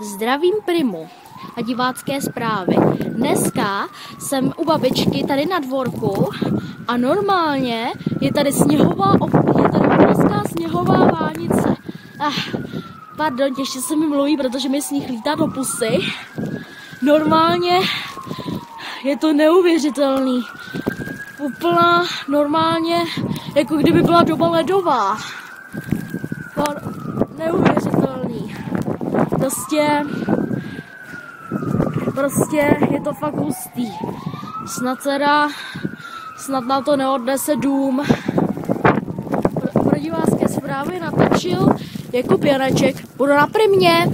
Zdravím Primu a divácké zprávy. Dneska jsem u babičky tady na dvorku a normálně je tady sněhová, je tady obrovská sněhová vánice. Ah, pardon, těžce se mi mluví, protože mi sníh lítá do pusy. Normálně je to neuvěřitelný. Úplná normálně, jako kdyby byla doba ledová. Neuvěřitelný. Prostě, prostě je to fakt hustý. Snad teda, snad na to neodnese dům. Pro divácké zprávy natočil jako pěneček. Budu na primě.